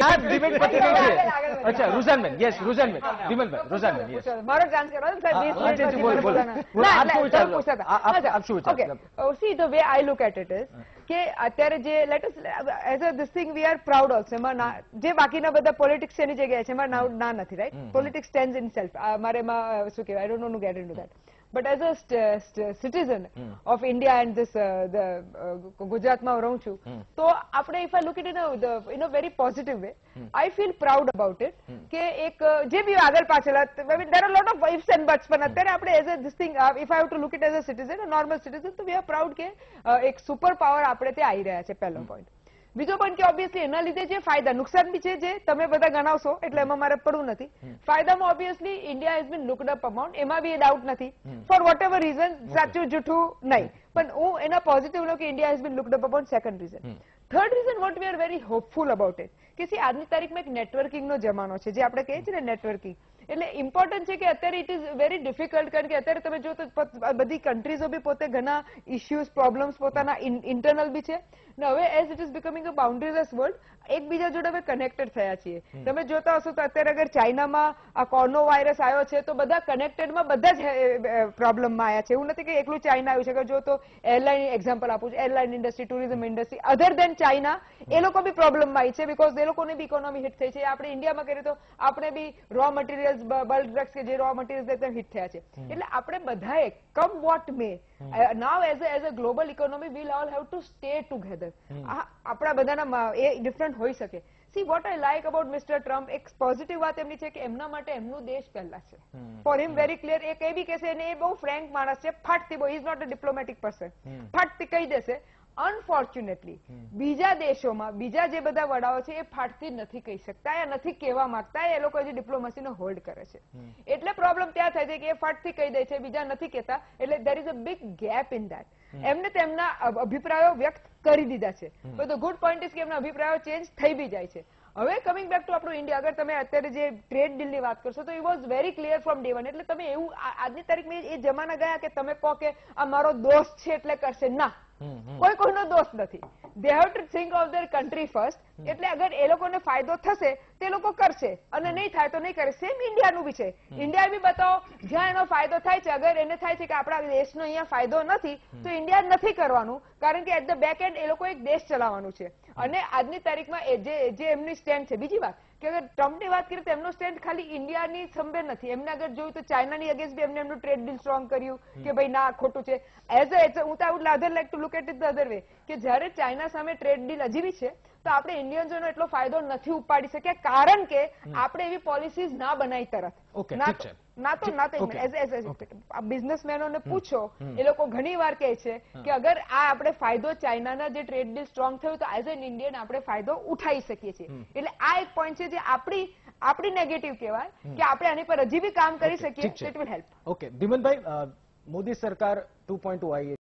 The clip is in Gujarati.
આ ડિબેટ પતી ગઈ આગળ, છે? અચ્છા રૂઝાનબેન. યસ રૂઝાનબેન. વિમલભાઈ રૂઝાનબેન યસ મારો ચાન્સ કરો. ને, સાહેબ, હા, વીસ હા, મિનિટ જી, જી, પછી બોલો, મને બોલો. પોતાના- બોલો, ના, આપ શું વિચારો તમે પૂછતા હતા. આપ- આપ- શું વિચારો okay. See, the way I look at it કે અત્યારે જે let a this thing we are proud also એમાં જે બાકીના બધા પોલિટિક્સ એની જગ્યાએ છે. એમાં ના નથી right politics stand in self મારે એમાં શું કહેવાય? I don't know get into that but as a citizen of India and this ગુજરાતમાં રહું છું તો આપણે if I look it in in a very positive way I feel proud about it કે એક જે બી આગળ પાછળ there are lot of ifs and buts પણ અત્યારે આપણે as a this thing if I have to look it as a citizen normal citizen તો વી આર પ્રાઉડ કે એક સુપર પાવર આપણે ત્યાં આવી રહ્યા છે પહેલો પોઈન્ટ બીજો પણ કે ઓબ્વિયસલી એના લીધે જે ફાયદા નુકસાન બી છે જે તમે બધા ગણાવશો એટલે એમાં મારે પડવું નથી. ફાયદામાં obviously India has been looked up amount એમાં બી એ ડાઉટ નથી. ફોર વોટ એવર રીઝન સાચું જૂઠું નહીં. પણ હું એના પોઝિટિવ લો કે India has been looked up amount second reason third reason what we are very hopeful about it કે સી આજની તારીખમાં એક નેટવર્કિંગનો જમાનો છે. જે આપણે કહીએ છીએ ને નેટવર્કિંગ એટલે ઇમ્પોર્ટન્ટ છે કે અત્યારે ઇટ ઇઝ વેરી ડિફિકલ્ટ કારણ કે અત્યારે તમે જો તો બધી કન્ટ્રીઝો બી પોતે ઘણા ઇશ્યુઝ પ્રોબ્લેમ્સ પોતાના ઇન્ટરનલ બી છે. ને હવે as it is becoming a boundaryless world એકબીજા જોડે હવે કનેક્ટેડ થયા છીએ. તમે જોતા હશો તો અત્યારે અગર ચાઇનામાં આ કોર્નો વાયરસ આવ્યો છે તો બધા કનેક્ટેડમાં બધા જ પ્રોબ્લેમમાં આવ્યા છે. એવું નથી કે એકલું ચાઇના આવ્યું છે. કે જો તો એરલાઇન એક્ઝામ્પલ આપું છું. Airline industry tourism industry other than China એ લોકો બી પ્રોબ્લેમમાં આવી છે બીકોઝ એ લોકોની બી ઇકોનોમી હિટ થઈ છે. આપણે ઇન્ડિયામાં કરીએ તો આપણે બી રો મટીરિયલ્સ બલ્ક ડ્રગ્સ કે જે રો મટીરિયલ્સ હિટ થયા છે. એટલે આપણે બધાએ come what may now as as a global economy will all have to stay together આપણા બધાના એ ડિફરન્ટ હોઈ શકે. See what I like about mister Trump એક પોઝિટિવ વાત એમની છે કે એમના માટે એમનું દેશ પહેલા છે. For him. વેરી ક્લિયર એ કઈ બી કહેશે અને એ બહુ ફ્રેન્ક માણસ છે ફાટથી બહુ is not a diplomatic person ફાટથી કહી દેશે. અનફોર્ચ્યુનેટલી બીજા દેશોમાં બીજા જે બધા વડાઓ છે એ ફાટતી નથી કહી શકતા યા નથી કહેવા માંગતા એ લોકો હજી ડિપ્લોમસીનો હોલ્ડ કરે છે. એટલે પ્રોબ્લેમ ત્યાં થાય છે કે એ ફાટતી કહી દે છે બીજા નથી કહેતા એટલે there is a big gap in that એમને તેમના અભિપ્રાયો વ્યક્ત કરી દીધા છે. તો ગુડ પોઈન્ટ ઇઝ કે એમના અભિપ્રાયો ચેન્જ થઈ બી જાય છે. હવે કમિંગ બેક ટુ આપણું ઇન્ડિયા અગર તમે અત્યારે જે ટ્રેડ ડીલની વાત કરશો તો it was very clear from day one એટલે તમે એવું આજની તારીખમાં એ જમાના ગયા કે તમે કહો કે આ મારો દોસ્ત છે એટલે કરશે. ના. કોઈ કોઈનો દોષ નથી. They have to think of their country first એટલે અગર એ લોકોને ફાયદો થશે તે લોકો કરશે. અને નહીં થાય તો નહીં કરે. સેમ ઇન્ડિયાનું બી છે. ઇન્ડિયા બી બતાવો જ્યાં એનો ફાયદો થાય છે અગર એને થાય છે કે આપણા દેશનો અહીંયા ફાયદો નથી તો ઇન્ડિયા નથી કરવાનું કારણ કે એટ ધ બેક એન્ડ એ લોકો એક દેશ ચલાવવાનું છે. અને આજની તારીખમાં એ જે એમની સ્ટેન્ડ છે બીજી વાત કે અગર ટ્રમ્પની વાત કરીએ તો એમનો સ્ટેન્ડ ખાલી ઇન્ડિયાની સંબે નથી. એમને અગર જોયું તો ચાઇનાની અગેન્સ્ટ બી એમને એમનું ટ્રેડ ડીલ સ્ટ્રોંગ કર્યું કે ભાઈ ના ખોટું છે. એઝ અ હું તો I would rather like to look at it the other way કે જ્યારે ચાઇના સામે ટ્રેડ ડીલ હજી બી છે તો આપણે ઇન્ડિયન્સોનો એટલો ફાયદો નથી ઉપાડી શક્યા કારણ કે આપણે એવી પોલિસીઝ ના બનાવી તરત. ના તો-. ના તો ના એઝ એઝ બિઝનેસમેનોને પૂછો એ લોકો ઘણી વાર કહે છે કે અગર આ આપણે ફાયદો ચાઇનાના જે ટ્રેડ ડીલ સ્ટ્રોંગ થયું તો એઝ એન ઇન્ડિયન આપણે ફાયદો ઉઠાવી શકીએ છીએ. એટલે આ એક પોઈન્ટ છે જે આપણી આપણી નેગેટિવ કહેવાય કે આપણે આની પર હજી બી કામ કરી શકીએ it will help okay Bimalbhai Modi સરકાર ટુ પોઈન્ટ